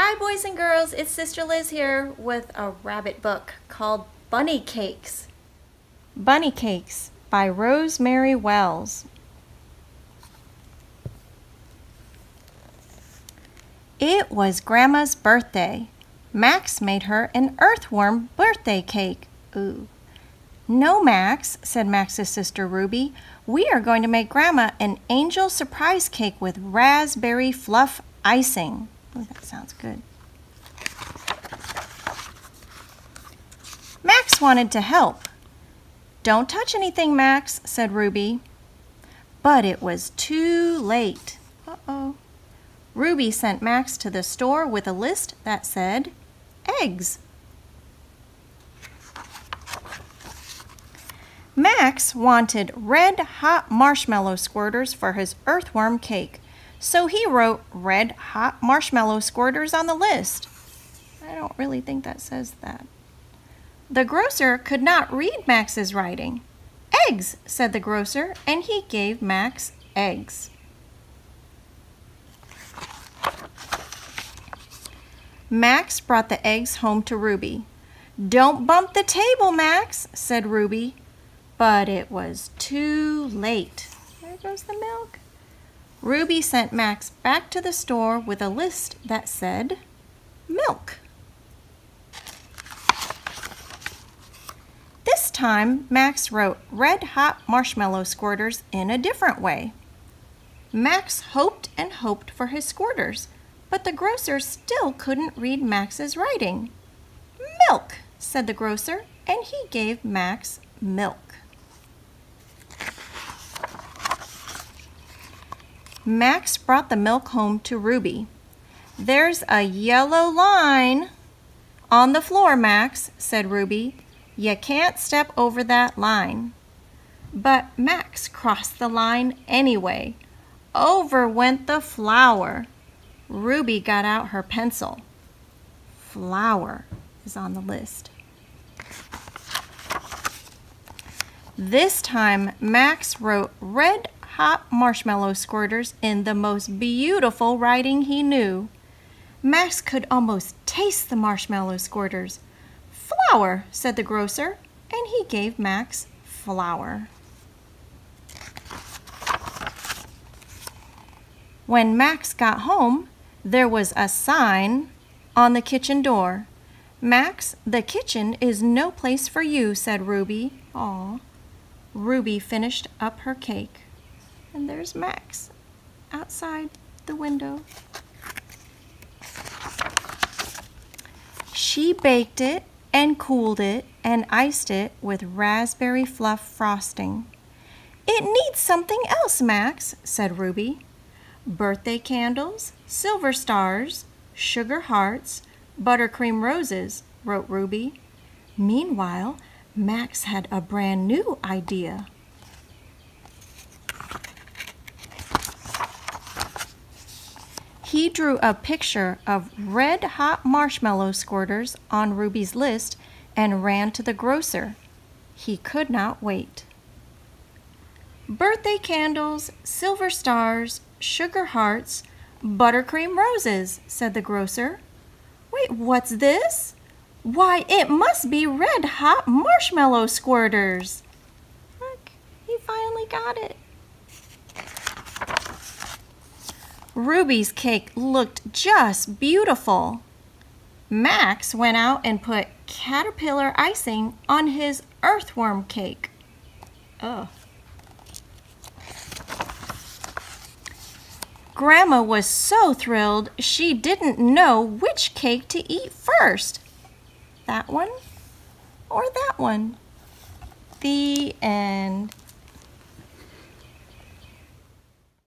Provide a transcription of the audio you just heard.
Hi boys and girls, it's Sister Liz here with a rabbit book called Bunny Cakes. Bunny Cakes by Rosemary Wells. It was Grandma's birthday. Max made her an earthworm birthday cake. Ooh. No, Max, said Max's sister Ruby. We are going to make Grandma an angel surprise cake with raspberry fluff icing. That sounds good. Max wanted to help. Don't touch anything, Max, said Ruby. But it was too late. Uh-oh. Ruby sent Max to the store with a list that said eggs. Max wanted red hot marshmallow squirters for his earthworm cake. So he wrote red hot marshmallow squirters on the list. I don't really think that says that. The grocer could not read Max's writing. Eggs, said the grocer, and he gave Max eggs. Max brought the eggs home to Ruby. Don't bump the table, Max, said Ruby. But it was too late. There goes the milk. Ruby sent Max back to the store with a list that said milk. This time, Max wrote red hot marshmallow squirters in a different way. Max hoped and hoped for his squirters, but the grocer still couldn't read Max's writing. Milk, said the grocer, and he gave Max milk. Max brought the milk home to Ruby. There's a yellow line on the floor, Max, said Ruby. You can't step over that line. But Max crossed the line anyway. Over went the flour. Ruby got out her pencil. Flour is on the list. This time, Max wrote red hot marshmallow squirters in the most beautiful writing he knew. Max could almost taste the marshmallow squirters. Flour, said the grocer, and he gave Max flour. When Max got home, there was a sign on the kitchen door. Max, the kitchen is no place for you, said Ruby. Aw. Ruby finished up her cake. And there's Max outside the window. She baked it and cooled it and iced it with raspberry fluff frosting. It needs something else, Max, said Ruby. Birthday candles, silver stars, sugar hearts, buttercream roses, wrote Ruby. Meanwhile, Max had a brand new idea. He drew a picture of red hot marshmallow squirters on Ruby's list and ran to the grocer. He could not wait. Birthday candles, silver stars, sugar hearts, buttercream roses, said the grocer. Wait, what's this? Why, it must be red hot marshmallow squirters. Look, he finally got it. Ruby's cake looked just beautiful. Max went out and put caterpillar icing on his earthworm cake. Ugh. Grandma was so thrilled she didn't know which cake to eat first. That one or that one? The end.